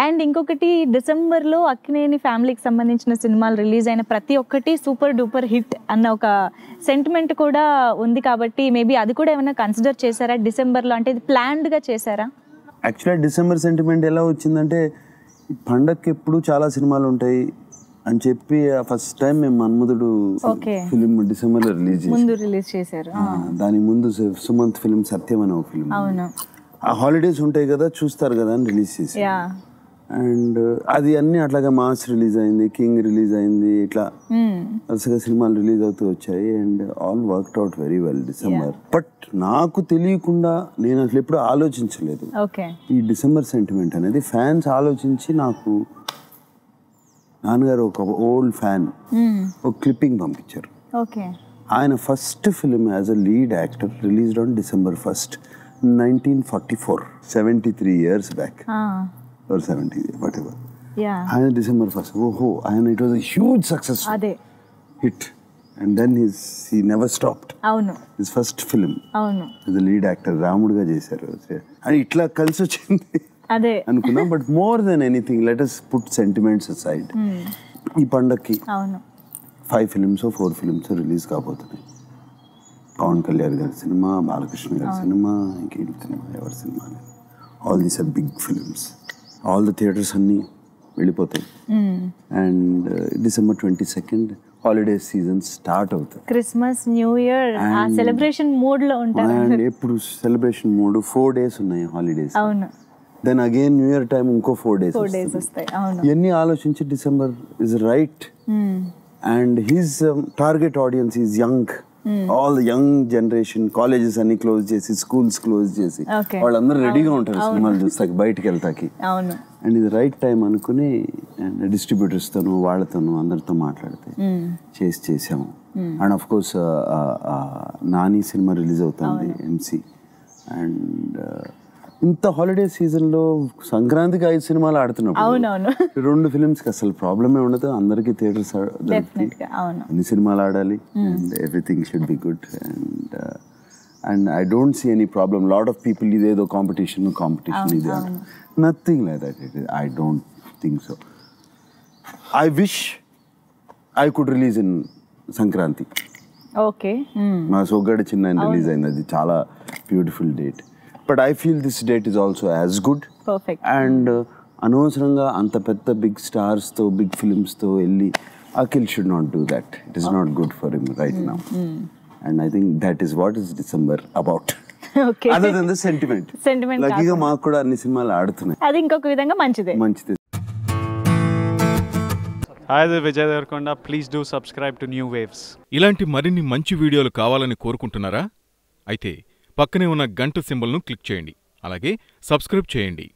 And ఇంకొకటి డిసెంబర్లో అక్కినేని ఫ్యామిలీకి సంబంధించిన సినిమాలు రిలీజ్ అయిన ప్రతి ఒక్కటి సూపర్ డూపర్ హిట్ అన్న ఒక సెంటిమెంట్ కూడా ఉంది కాబట్టి మేబీ అది కూడా ఏమైనా కన్సిడర్ చేశారా? డిసెంబర్లో అంటే ఇది ప్లాన్డ్గా చేశారా? యాక్చువల్గా డిసెంబర్ సెంటిమెంట్ ఎలా వచ్చిందంటే ఈ పండగకి ఎప్పుడు చాలా సినిమాలు ఉంటాయి అని చెప్పి ఫస్ట్ టైం మేము మన్మధుడు Okay. ఫిలిం డిసెంబర్లో రిలీజ్ చేసాం ముందు రిలీజ్ చేశారు. దాని ముందు సుమంత్ ఫిలిం సత్యం అనే ఒక ఫిలిం అవును. ఆ హాలిడేస్ ఉంటాయి కదా చూస్తారు కదా అని రిలీజ్ చేసి యా అండ్ అది అన్ని అట్లాగా మాస్ రిలీజ్ అయింది కింగ్ రిలీజ్ అయింది ఇట్లా వరుసగా సినిమాలు రిలీజ్ అవుతూ వచ్చాయి and all worked out very well December. But నాకు తెలియకుండా నేను అసలు ఎప్పుడు ఆలోచించలేదు. ఈ డిసెంబర్ సెంటిమెంట్ అనేది ఫ్యాన్స్ ఆలోచించి నాకు నాన్నగారు ఒక ఓల్డ్ ఫ్యాన్ ఒక క్లిప్పింగ్ పంపించారు. ఓకే. ఆయన first film as a lead actor released on December first nineteen forty four seventy three years back. Or seventy whatever ఆయన డిసెంబర్ ఫస్ట్ ఓహో ఆయన ఇట్ వాజ్ హ్యూజ్ సక్సెస్ అదే. Hit and then his he never stopped అవును. His first film అవును. The lead actor రాముడుగా చేశారు. అని ఇట్లా కలిసి వచ్చింది. అదే. అనుకున్నాం. But more than anything let as put sentiments aside ఈ పండక్కి అవును. Five films four films release కాబోతున్నాయి. పవన్ కళ్యాణ్ గారి సినిమా బాలకృష్ణ గారి సినిమా ఇంకేం సినిమా ఎవరి cinema all these are big films all the theatres అన్నీ వెళ్ళిపోతాయి. And December twenty second holiday season start అవుతాయి. క్రిస్మస్ న్యూ ఇయర్ సెలబ్రేషన్ మూడ్లో ఉంటారు. అండ్ ఎప్పుడు సెలబ్రేషన్ మూడు ఫోర్ డేస్ ఉన్నాయి హాలిడేస్ అవును. Then again new year time ఇంకో ఫోర్ డేస్ ఫోర్ డేస్ వస్తాయి. అవును. ఇవన్నీ ఆలోచించి December is right and his target audience is young all young generation colleges అన్ని క్లోజ్ చేసి స్కూల్స్ క్లోజ్ చేసి. వాళ్ళందరూ రెడీగా ఉంటారు సినిమాలు చూస్తాకి బయటికి వెళ్తాకి. అండ్ ఇది రైట్ టైం అనుకుని అండ్ డిస్ట్రిబ్యూటర్స్తోను వాళ్ళతోనూ అందరితో మాట్లాడితే చేసి చేసాము and of course Nani cinema release అవుతుంది ఎంసీ అండ్ ఇంత హాలిడే సీజన్లో సంక్రాంతికి ఐదు సినిమాలు ఆడుతున్నప్పుడు అవునవును. రెండు ఫిలిమ్స్కి అసలు ప్రాబ్లమే ఉండదు. అందరికీ థియేటర్స్ అన్ని సినిమాలు ఆడాలి. And everything should be good and and I don't see any problem lot of people ఇదేదో కాంపిటీషన్ కాంపిటీషన్ ఇది nothing like that it I don't think so I wish I could release in Sankranti okay మా సొగ్గడి చిన్న release అయింది. అది చాలా beautiful date but I feel this date is also as good perfect and అనవసరంగా అంత పెద్ద బిగ్ స్టార్స్తో బిగ్ ఫిలిమ్స్తో వెళ్ళి Akhil should not do that it is not good for him right now and I think that is what is December about okay other than the sentiment Sentiment. లక్కీగా మాకు కూడా అన్ని సినిమాలు ఆడుతున్నాయి. అది ఇంకొక విధంగా మంచిదే. మంచిది. Is Vijay Devarkonda. Please do subscribe to New Waves. ఇలాంటి మరిన్ని మంచి వీడియోలు కావాలని కోరుకుంటున్నారా? అయితే పక్కనే ఉన్న గంట సింబల్ను క్లిక్ చేయండి. అలాగే సబ్స్క్రైబ్ చేయండి.